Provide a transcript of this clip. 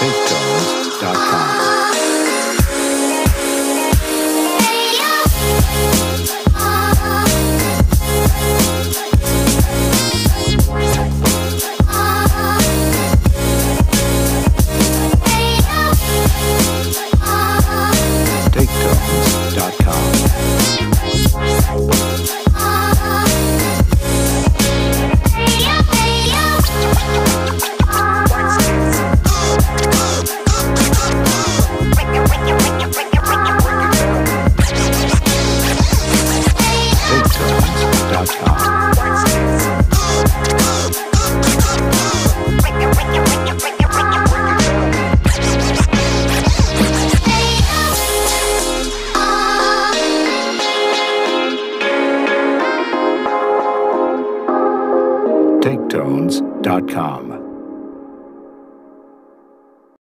symptom. TakeTones.com.